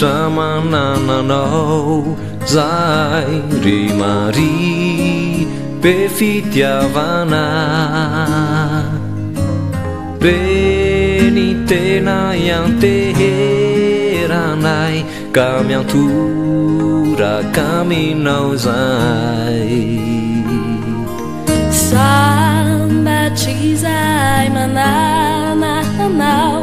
samanananou zai rimari pe fitia vana penitenai anteheranai camiantura caminau zai sanbacisai mananau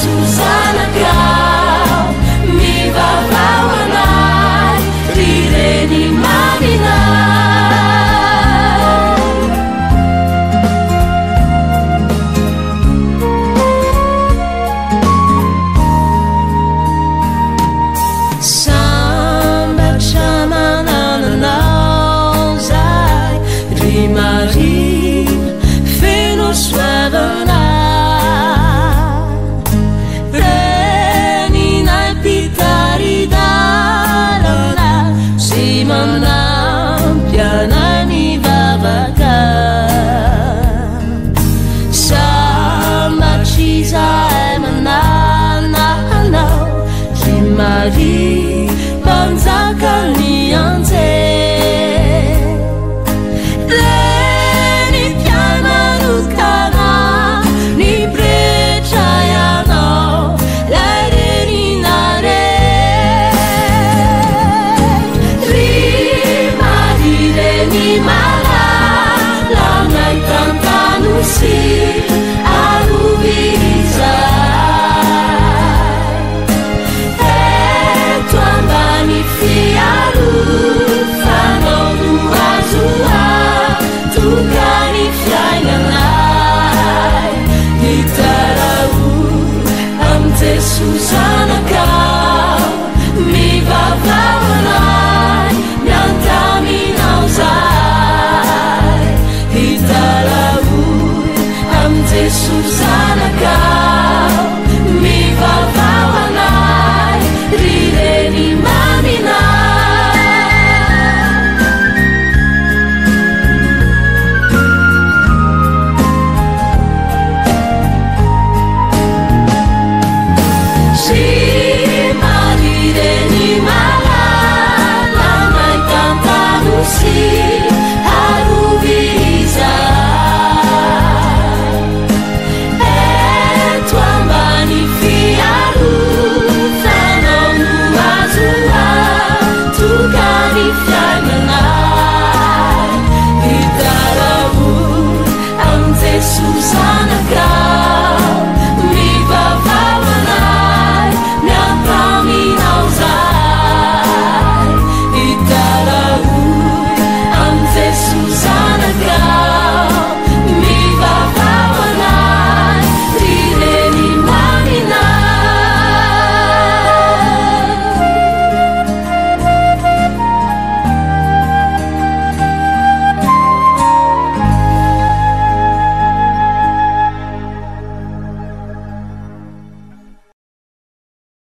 susana cra mi varauanar rirenimanina sabacaanans rimarin fenos Maria.